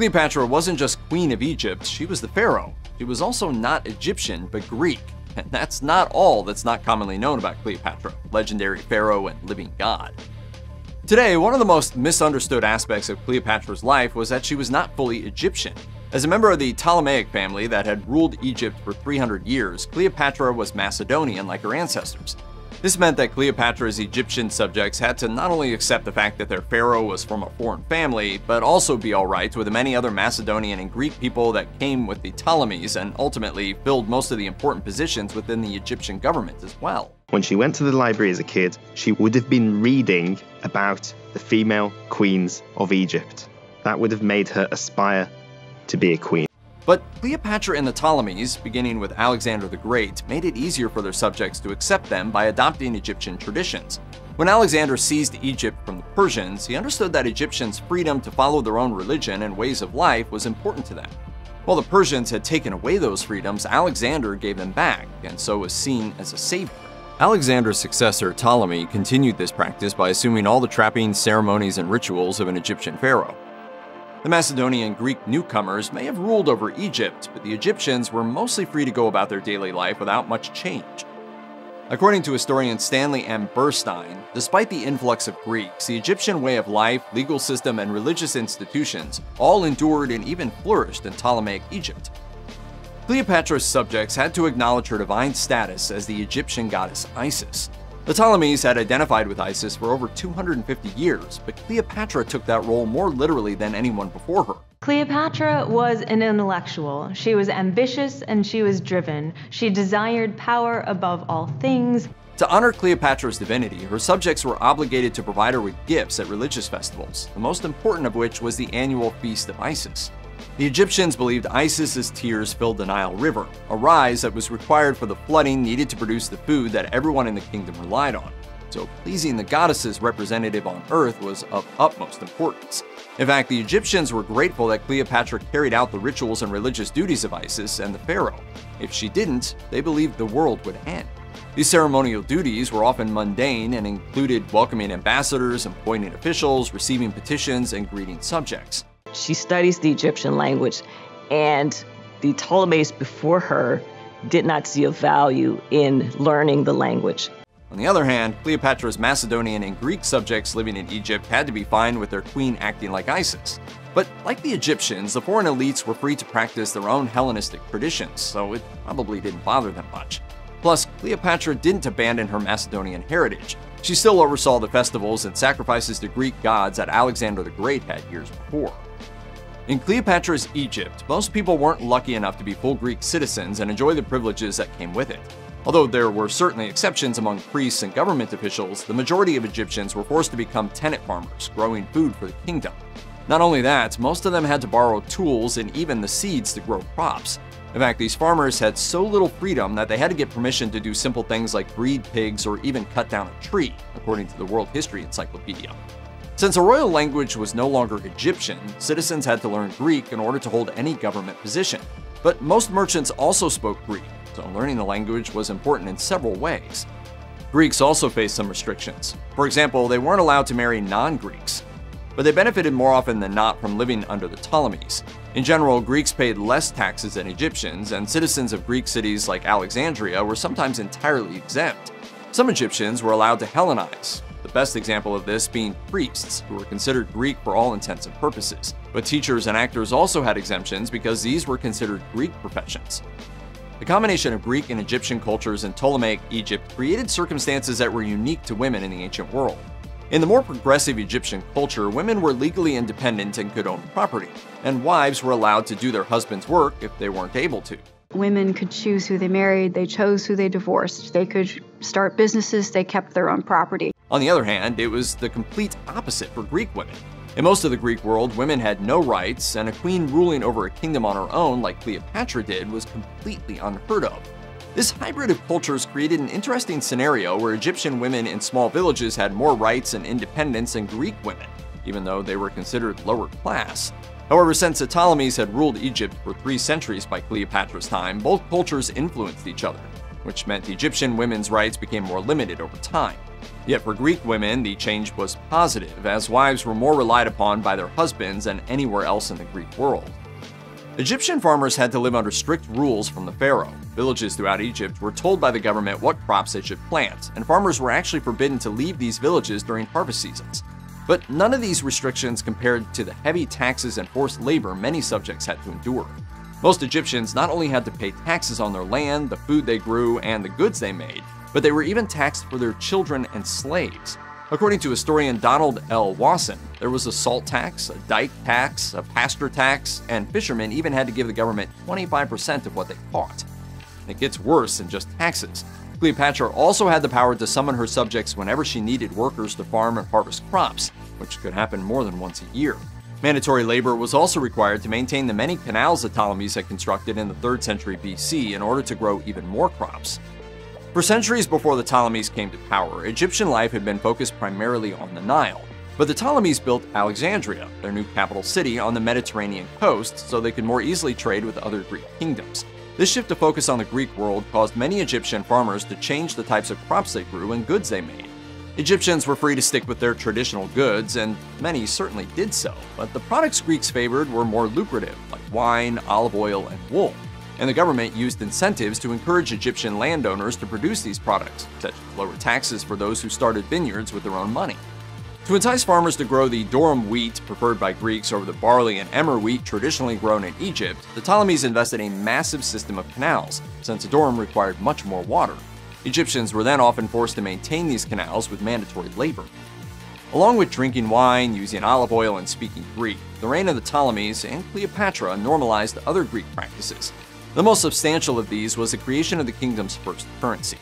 Cleopatra wasn't just queen of Egypt, she was the pharaoh. She was also not Egyptian, but Greek. And that's not all that's not commonly known about Cleopatra, legendary pharaoh and living god. Today, one of the most misunderstood aspects of Cleopatra's life was that she was not fully Egyptian. As a member of the Ptolemaic family that had ruled Egypt for 300 years, Cleopatra was Macedonian like her ancestors. This meant that Cleopatra's Egyptian subjects had to not only accept the fact that their pharaoh was from a foreign family, but also be alright with the many other Macedonian and Greek people that came with the Ptolemies and ultimately filled most of the important positions within the Egyptian government as well. When she went to the library as a kid, she would have been reading about the female queens of Egypt. That would have made her aspire to be a queen. But Cleopatra and the Ptolemies, beginning with Alexander the Great, made it easier for their subjects to accept them by adopting Egyptian traditions. When Alexander seized Egypt from the Persians, he understood that Egyptians' freedom to follow their own religion and ways of life was important to them. While the Persians had taken away those freedoms, Alexander gave them back, and so was seen as a savior. Alexander's successor, Ptolemy, continued this practice by assuming all the trappings, ceremonies, and rituals of an Egyptian pharaoh. The Macedonian Greek newcomers may have ruled over Egypt, but the Egyptians were mostly free to go about their daily life without much change. According to historian Stanley M. Burstein, despite the influx of Greeks, the Egyptian way of life, legal system, and religious institutions all endured and even flourished in Ptolemaic Egypt. Cleopatra's subjects had to acknowledge her divine status as the Egyptian goddess Isis, the Ptolemies had identified with Isis for over 250 years, but Cleopatra took that role more literally than anyone before her. Cleopatra was an intellectual. She was ambitious and she was driven. She desired power above all things. To honor Cleopatra's divinity, her subjects were obligated to provide her with gifts at religious festivals, the most important of which was the annual Feast of Isis. The Egyptians believed Isis's tears filled the Nile River, a rise that was required for the flooding needed to produce the food that everyone in the kingdom relied on. So pleasing the goddess's representative on earth was of utmost importance. In fact, the Egyptians were grateful that Cleopatra carried out the rituals and religious duties of Isis and the pharaoh. If she didn't, they believed the world would end. These ceremonial duties were often mundane and included welcoming ambassadors, appointing officials, receiving petitions, and greeting subjects. She studies the Egyptian language, and the Ptolemies before her did not see a value in learning the language. On the other hand, Cleopatra's Macedonian and Greek subjects living in Egypt had to be fine with their queen acting like Isis. But like the Egyptians, the foreign elites were free to practice their own Hellenistic traditions, so it probably didn't bother them much. Plus, Cleopatra didn't abandon her Macedonian heritage. She still oversaw the festivals and sacrifices to Greek gods that Alexander the Great had years before. In Cleopatra's Egypt, most people weren't lucky enough to be full Greek citizens and enjoy the privileges that came with it. Although there were certainly exceptions among priests and government officials, the majority of Egyptians were forced to become tenant farmers, growing food for the kingdom. Not only that, most of them had to borrow tools and even the seeds to grow crops. In fact, these farmers had so little freedom that they had to get permission to do simple things like breed pigs or even cut down a tree, according to the World History Encyclopedia. Since the royal language was no longer Egyptian, citizens had to learn Greek in order to hold any government position. But most merchants also spoke Greek, so learning the language was important in several ways. Greeks also faced some restrictions. For example, they weren't allowed to marry non Greeks, but they benefited more often than not from living under the Ptolemies. In general, Greeks paid less taxes than Egyptians, and citizens of Greek cities like Alexandria were sometimes entirely exempt. Some Egyptians were allowed to Hellenize, best example of this being priests, who were considered Greek for all intents and purposes. But teachers and actors also had exemptions because these were considered Greek professions. The combination of Greek and Egyptian cultures in Ptolemaic Egypt created circumstances that were unique to women in the ancient world. In the more progressive Egyptian culture, women were legally independent and could own property, and wives were allowed to do their husband's work if they weren't able to. Women could choose who they married, they chose who they divorced, they could start businesses, they kept their own property. On the other hand, it was the complete opposite for Greek women. In most of the Greek world, women had no rights, and a queen ruling over a kingdom on her own, like Cleopatra did, was completely unheard of. This hybrid of cultures created an interesting scenario where Egyptian women in small villages had more rights and independence than Greek women, even though they were considered lower class. However, since the Ptolemies had ruled Egypt for three centuries by Cleopatra's time, both cultures influenced each other. Which meant Egyptian women's rights became more limited over time. Yet for Greek women, the change was positive, as wives were more relied upon by their husbands than anywhere else in the Greek world. Egyptian farmers had to live under strict rules from the pharaoh. Villages throughout Egypt were told by the government what crops they should plant, and farmers were actually forbidden to leave these villages during harvest seasons. But none of these restrictions compared to the heavy taxes and forced labor many subjects had to endure. Most Egyptians not only had to pay taxes on their land, the food they grew, and the goods they made, but they were even taxed for their children and slaves. According to historian Donald L. Wasson, there was a salt tax, a dike tax, a pasture tax, and fishermen even had to give the government 25% of what they caught. It gets worse than just taxes. Cleopatra also had the power to summon her subjects whenever she needed workers to farm and harvest crops, which could happen more than once a year. Mandatory labor was also required to maintain the many canals the Ptolemies had constructed in the 3rd century BC in order to grow even more crops. For centuries before the Ptolemies came to power, Egyptian life had been focused primarily on the Nile. But the Ptolemies built Alexandria, their new capital city, on the Mediterranean coast so they could more easily trade with other Greek kingdoms. This shift to focus on the Greek world caused many Egyptian farmers to change the types of crops they grew and goods they made. Egyptians were free to stick with their traditional goods, and many certainly did so, but the products Greeks favored were more lucrative, like wine, olive oil, and wool and the government used incentives to encourage Egyptian landowners to produce these products, such as lower taxes for those who started vineyards with their own money. To entice farmers to grow the durum wheat preferred by Greeks over the barley and emmer wheat traditionally grown in Egypt, the Ptolemies invested a massive system of canals, since durum required much more water. Egyptians were then often forced to maintain these canals with mandatory labor. Along with drinking wine, using olive oil, and speaking Greek, the reign of the Ptolemies and Cleopatra normalized other Greek practices, the most substantial of these was the creation of the kingdom's first currency.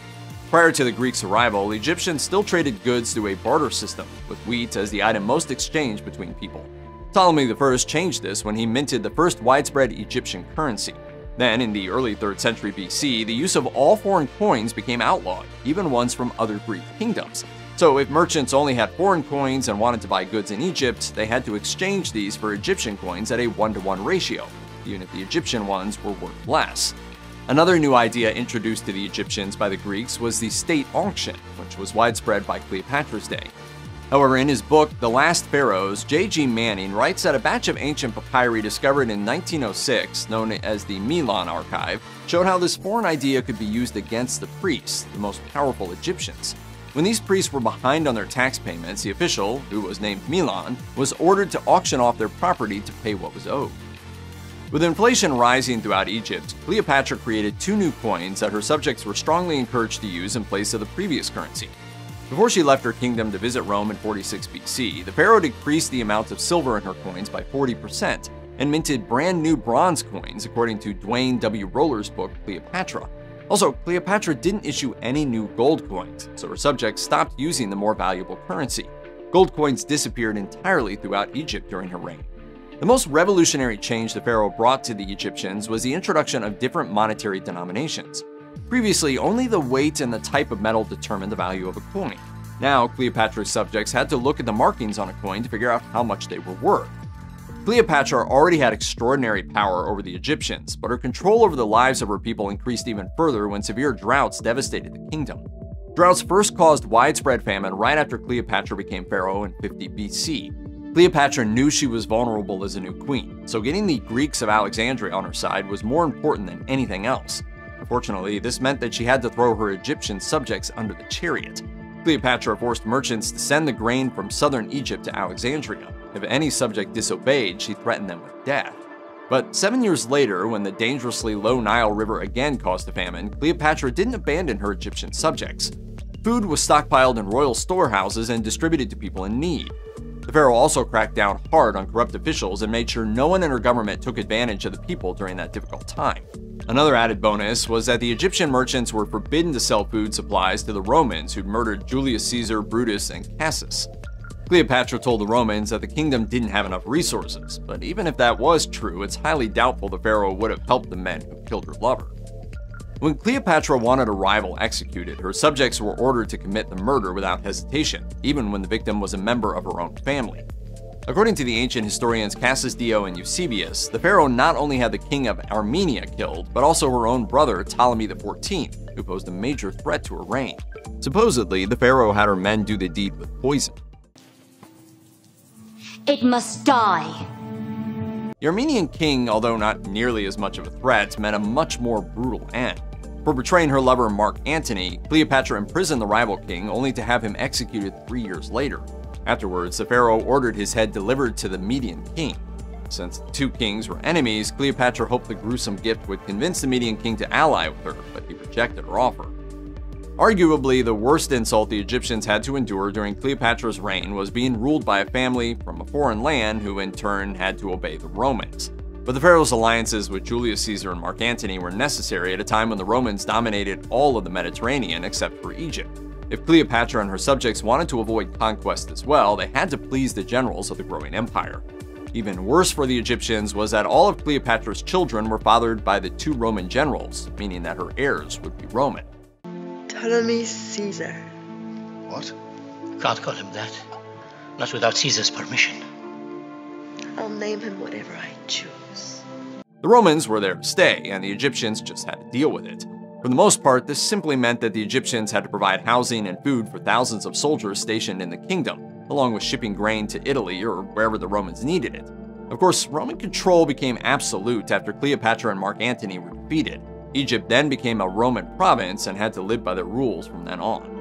Prior to the Greeks' arrival, Egyptians still traded goods through a barter system, with wheat as the item most exchanged between people. Ptolemy I changed this when he minted the first widespread Egyptian currency. Then, in the early 3rd century BC, the use of all foreign coins became outlawed, even ones from other Greek kingdoms. So, if merchants only had foreign coins and wanted to buy goods in Egypt, they had to exchange these for Egyptian coins at a 1 to 1 ratio, even if the Egyptian ones were worth less. Another new idea introduced to the Egyptians by the Greeks was the state auction, which was widespread by Cleopatra's day. However, in his book, The Last Pharaohs, J.G. Manning writes that a batch of ancient papyri discovered in 1906, known as the Milon Archive, showed how this foreign idea could be used against the priests, the most powerful Egyptians. When these priests were behind on their tax payments, the official, who was named Milon, was ordered to auction off their property to pay what was owed. With inflation rising throughout Egypt, Cleopatra created two new coins that her subjects were strongly encouraged to use in place of the previous currency. Before she left her kingdom to visit Rome in 46 BC, the pharaoh decreased the amount of silver in her coins by 40% and minted brand new bronze coins, according to Duane W. Roller's book Cleopatra. Also, Cleopatra didn't issue any new gold coins, so her subjects stopped using the more valuable currency. Gold coins disappeared entirely throughout Egypt during her reign. The most revolutionary change the pharaoh brought to the Egyptians was the introduction of different monetary denominations. Previously, only the weight and the type of metal determined the value of a coin. Now, Cleopatra's subjects had to look at the markings on a coin to figure out how much they were worth. Cleopatra already had extraordinary power over the Egyptians, but her control over the lives of her people increased even further when severe droughts devastated the kingdom. Droughts first caused widespread famine right after Cleopatra became pharaoh in 50 BC, Cleopatra knew she was vulnerable as a new queen, so getting the Greeks of Alexandria on her side was more important than anything else. Unfortunately, this meant that she had to throw her Egyptian subjects under the chariot. Cleopatra forced merchants to send the grain from southern Egypt to Alexandria. If any subject disobeyed, she threatened them with death. But seven years later, when the dangerously low Nile River again caused a famine, Cleopatra didn't abandon her Egyptian subjects. Food was stockpiled in royal storehouses and distributed to people in need. The pharaoh also cracked down hard on corrupt officials and made sure no one in her government took advantage of the people during that difficult time. Another added bonus was that the Egyptian merchants were forbidden to sell food supplies to the Romans who'd murdered Julius Caesar, Brutus, and Cassius. Cleopatra told the Romans that the kingdom didn't have enough resources, but even if that was true, it's highly doubtful the pharaoh would have helped the men who killed her lover. When Cleopatra wanted a rival executed, her subjects were ordered to commit the murder without hesitation, even when the victim was a member of her own family. According to the ancient historians Cassius Dio and Eusebius, the pharaoh not only had the king of Armenia killed, but also her own brother Ptolemy XIV, who posed a major threat to her reign. Supposedly, the pharaoh had her men do the deed with poison. It must die. The Armenian king, although not nearly as much of a threat, meant a much more brutal end. For betraying her lover Mark Antony, Cleopatra imprisoned the rival king only to have him executed three years later. Afterwards, the pharaoh ordered his head delivered to the Median king. Since the two kings were enemies, Cleopatra hoped the gruesome gift would convince the Median king to ally with her, but he rejected her offer. Arguably, the worst insult the Egyptians had to endure during Cleopatra's reign was being ruled by a family from a foreign land who in turn had to obey the Romans. But the pharaoh's alliances with Julius Caesar and Mark Antony were necessary at a time when the Romans dominated all of the Mediterranean except for Egypt. If Cleopatra and her subjects wanted to avoid conquest as well, they had to please the generals of the growing empire. Even worse for the Egyptians was that all of Cleopatra's children were fathered by the two Roman generals, meaning that her heirs would be Roman. Ptolemy Caesar. What? Can't call him that. Not without Caesar's permission. I'll name him whatever I choose. The Romans were there to stay, and the Egyptians just had to deal with it. For the most part, this simply meant that the Egyptians had to provide housing and food for thousands of soldiers stationed in the kingdom, along with shipping grain to Italy or wherever the Romans needed it. Of course, Roman control became absolute after Cleopatra and Mark Antony were defeated. Egypt then became a Roman province and had to live by their rules from then on.